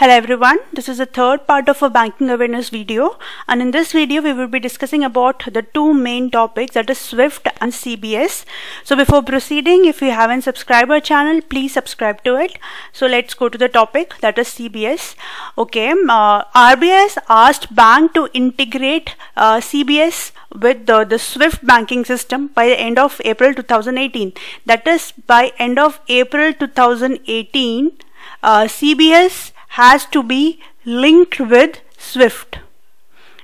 Hello everyone, this is the third part of a banking awareness video and in this video we will be discussing about the two main topics that is SWIFT and CBS. So before proceeding, if you haven't subscribed our channel, please subscribe to it. So let's go to the topic that is CBS. Okay, uh, RBI asked bank to integrate uh, CBS with the, the SWIFT banking system by the end of April 2018. That is by end of April 2018, uh, CBS has to be linked with Swift.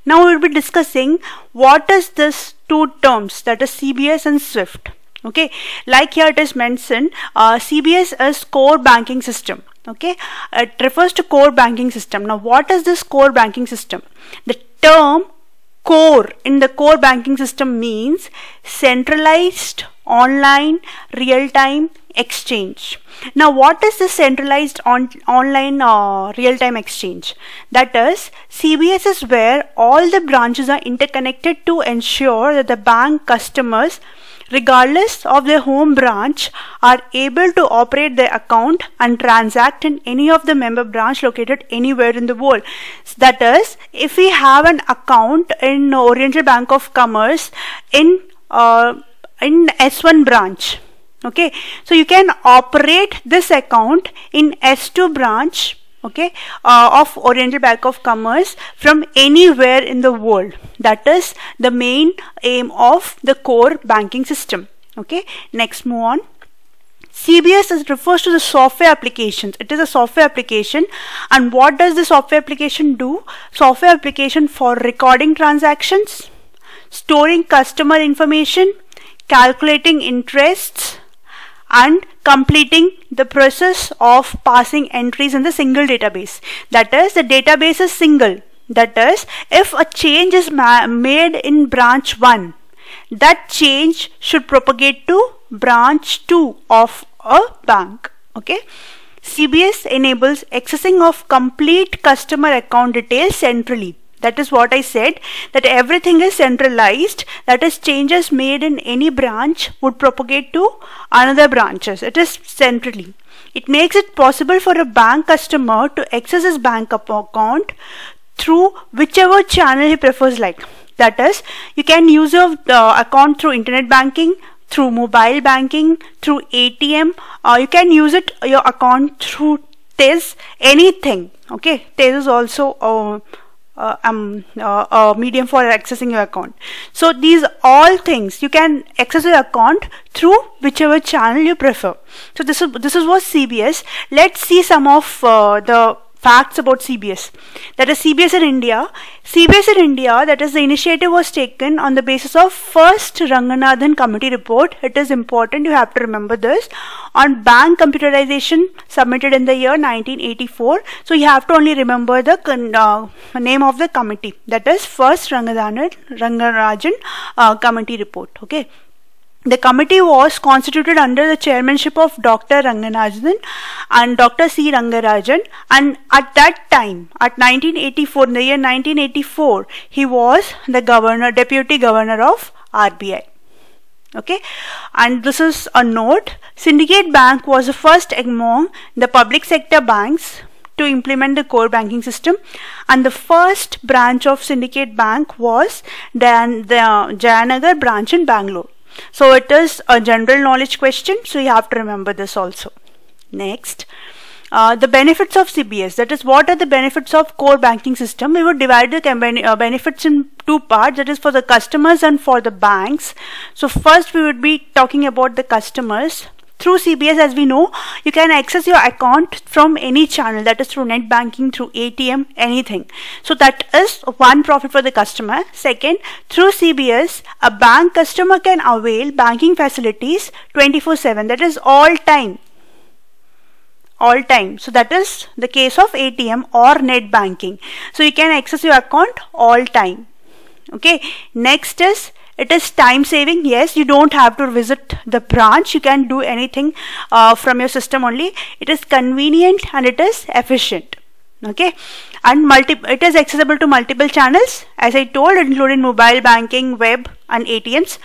Now we will be discussing what is this two terms that is CBS and Swift. Okay, like here it is mentioned, uh, CBS is core banking system. Okay, it refers to core banking system. Now what is this core banking system? The term core in the core banking system means centralized online real-time exchange. Now what is the centralized on online uh, real-time exchange? That is cbs is where all the branches are interconnected to ensure that the bank customers regardless of their home branch are able to operate their account and transact in any of the member branch located anywhere in the world. That is if we have an account in oriental bank of commerce in uh, in s1 branch. Okay? So you can operate this account in s2 branch okay uh, of oriental bank of commerce from anywhere in the world. That is the main aim of the core banking system. Okay? Next move on. CBS is, refers to the software applications. It is a software application. And what does the software application do? Software application for recording transactions, storing customer information, calculating interests, and completing the process of passing entries in the single database. That is, the database is single. That is, if a change is made in branch 1, that change should propagate to branch 2 of a bank. Okay. CBS enables accessing of complete customer account details centrally that is what I said that everything is centralized that is changes made in any branch would propagate to another branches. It is centrally. It makes it possible for a bank customer to access his bank account through whichever channel he prefers like. That is, you can use your uh, account through internet banking, through mobile banking, through ATM, or you can use it your account through TIS, anything. Okay, TIS is also uh, uh, um, uh, a medium for accessing your account. So these all things you can access your account through whichever channel you prefer. So this is this is what CBS. Let's see some of uh, the facts about CBS. That is CBS in India. CBS in India, that is the initiative was taken on the basis of first Ranganathan committee report. It is important, you have to remember this, on bank computerization submitted in the year 1984. So you have to only remember the uh, name of the committee. That is first Ranganathan, Rangarajan uh, committee report. Okay. The committee was constituted under the chairmanship of Dr. Ranganathan and Dr. C. Rangarajan and at that time, at 1984, in the year 1984, he was the governor, deputy governor of RBI. Okay, and this is a note. Syndicate Bank was the first among the public sector banks to implement the core banking system and the first branch of Syndicate Bank was the, the Jayanagar branch in Bangalore. So it is a general knowledge question. So you have to remember this also. Next. Uh, the benefits of CBS, that is what are the benefits of core banking system? We would divide the uh, benefits in two parts, that is for the customers and for the banks. So first we would be talking about the customers through CBS as we know you can access your account from any channel that is through net banking through ATM anything. So that is one profit for the customer. Second through CBS a bank customer can avail banking facilities 24 7 that is all time. All time. So that is the case of ATM or net banking. So you can access your account all time. Okay? Next is it is time saving. Yes you don't have to visit the branch. You can do anything uh, from your system only. It is convenient and it is efficient. Okay? And multi it is accessible to multiple channels. As i told including mobile banking web and atms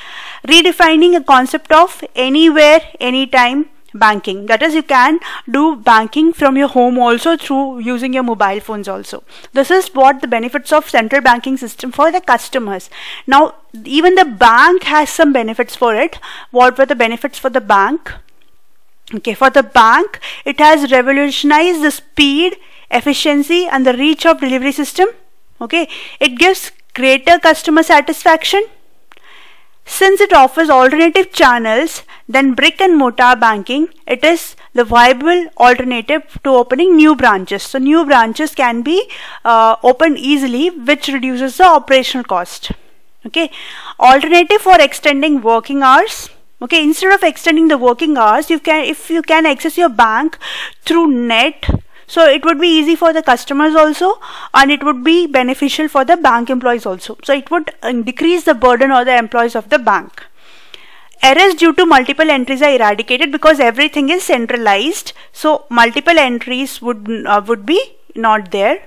redefining a concept of anywhere anytime banking. That is you can do banking from your home also through using your mobile phones also. This is what the benefits of central banking system for the customers. Now even the bank has some benefits for it. What were the benefits for the bank? Okay for the bank it has revolutionized the speed efficiency and the reach of delivery system. Okay it gives greater customer satisfaction since it offers alternative channels than brick and mortar banking, it is the viable alternative to opening new branches. So new branches can be uh, opened easily which reduces the operational cost. Okay. Alternative for extending working hours. Okay, instead of extending the working hours, you can if you can access your bank through net so it would be easy for the customers also and it would be beneficial for the bank employees also. So it would uh, decrease the burden on the employees of the bank. Errors due to multiple entries are eradicated because everything is centralized. So multiple entries would, uh, would be not there.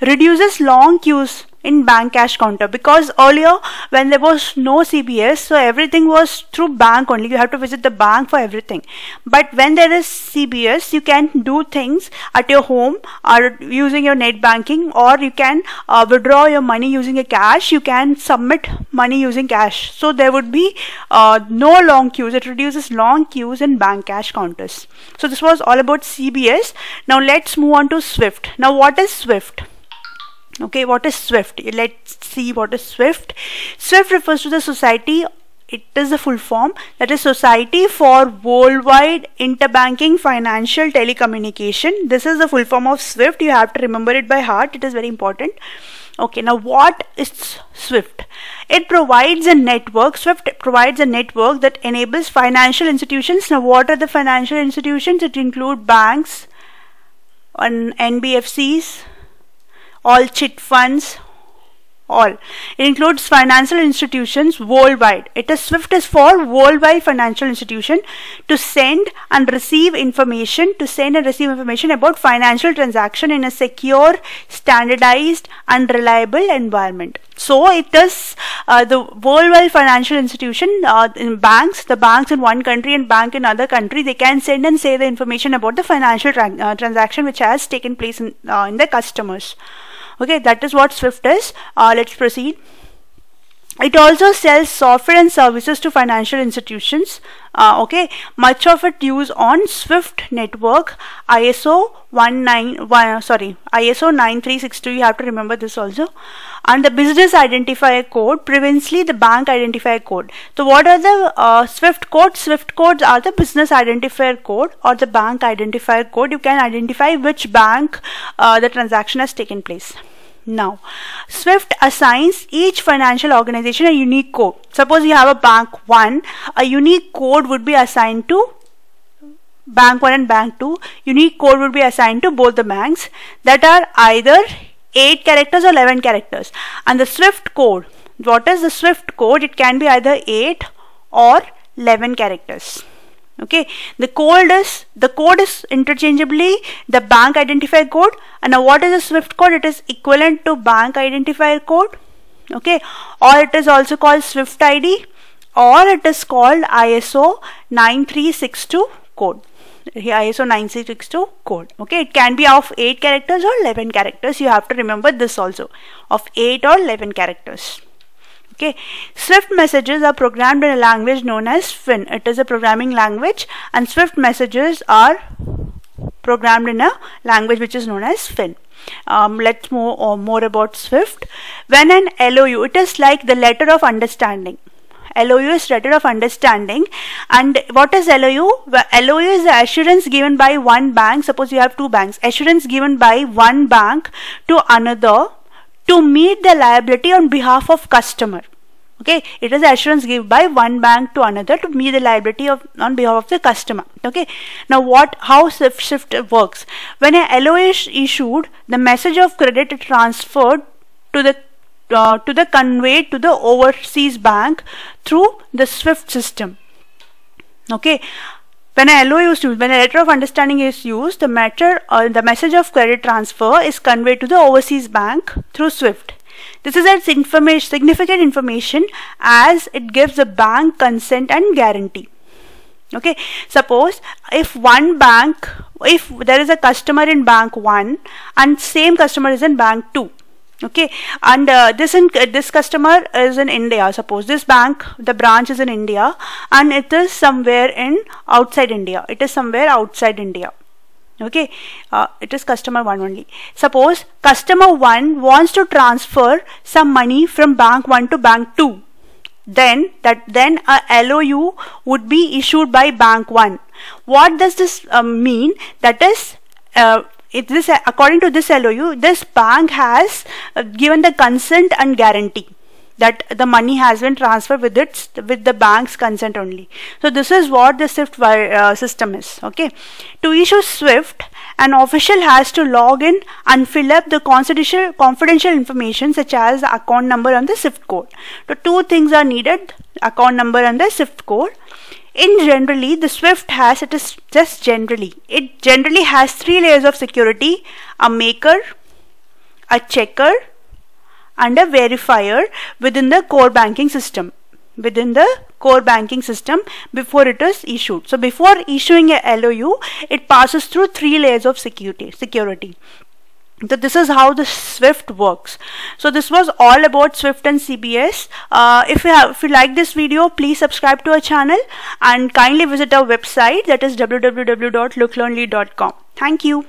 Reduces long queues in bank cash counter. Because earlier when there was no CBS so everything was through bank only. You have to visit the bank for everything. But when there is CBS you can do things at your home or using your net banking or you can uh, withdraw your money using a cash. You can submit money using cash. So there would be uh, no long queues. It reduces long queues in bank cash counters. So this was all about CBS now let's move on to SWIFT. Now what is SWIFT okay what is swift? Let's see what is swift. Swift refers to the society it is the full form that is society for worldwide interbanking financial telecommunication. This is the full form of swift. You have to remember it by heart. It is very important. Okay now what is swift? It provides a network. Swift provides a network that enables financial institutions. Now what are the financial institutions? It include banks and nbfcs all chit funds, all. It includes financial institutions worldwide. It is SWIFT is for worldwide financial institution to send and receive information, to send and receive information about financial transaction in a secure, standardized and reliable environment. So it is uh, the worldwide financial institution uh, in banks, the banks in one country and bank in other country, they can send and say the information about the financial uh, transaction which has taken place in, uh, in the customers okay that is what swift is. Uh, let's proceed it also sells software and services to financial institutions uh, okay? Much of it use on swift network iso 191 sorry iso 9362 you have to remember this also and the business identifier code previously the bank identifier code. So what are the uh, swift codes swift codes are the business identifier code or the bank identifier code. You can identify which bank uh, the transaction has taken place now, SWIFT assigns each financial organization a unique code. Suppose you have a bank 1, a unique code would be assigned to bank 1 and bank 2. Unique code would be assigned to both the banks that are either 8 characters or 11 characters. And the SWIFT code, what is the SWIFT code? It can be either 8 or 11 characters okay? The code is the code is interchangeably the bank identifier code. And now what is the swift code? It is equivalent to bank identifier code. Okay? Or it is also called swift id or it is called iso 9362 code. ISO 9662 code. Okay, it can be of 8 characters or 11 characters. You have to remember this also. Of 8 or 11 characters. Okay, Swift messages are programmed in a language known as Fin. It is a programming language and Swift messages are programmed in a language which is known as Fin. Um, let's move uh, more about Swift. When an LOU, it is like the letter of understanding. LOU is letter of understanding and what is LOU? LOU is the assurance given by one bank, suppose you have two banks, assurance given by one bank to another to meet the liability on behalf of customer. Okay? It is assurance given by one bank to another to meet the liability of on behalf of the customer. Okay? Now what how swift shift works? When a LOA is issued the message of credit is transferred to the uh, to the conveyed to the overseas bank through the swift system. Okay when a is used, when a letter of understanding is used, the matter or the message of credit transfer is conveyed to the overseas bank through SWIFT. This is information, significant information as it gives the bank consent and guarantee. okay suppose if one bank if there is a customer in bank 1 and same customer is in bank 2 okay? And uh, this in uh, this customer is in india suppose. This bank the branch is in india and it is somewhere in outside india. It is somewhere outside india. Okay? Uh, it is customer 1 only. Suppose customer 1 wants to transfer some money from bank 1 to bank 2 then that then a LOU would be issued by bank 1 what does this uh, mean? That is this according to this LOU this bank has uh, given the consent and guarantee that the money has been transferred with its with the bank's consent only. So this is what the swift uh, system is okay? To issue swift an official has to log in and fill up the confidential confidential information such as the account number and the swift code. So two things are needed account number and the swift code in generally the swift has it is just generally. It generally has three layers of security a maker a checker and a verifier within the core banking system within the core banking system before it is issued. So before issuing a LOU it passes through three layers of security security so this is how the swift works. So this was all about swift and cbs uh, if you have if you like this video please subscribe to our channel and kindly visit our website that is www.looklearnlead.com thank you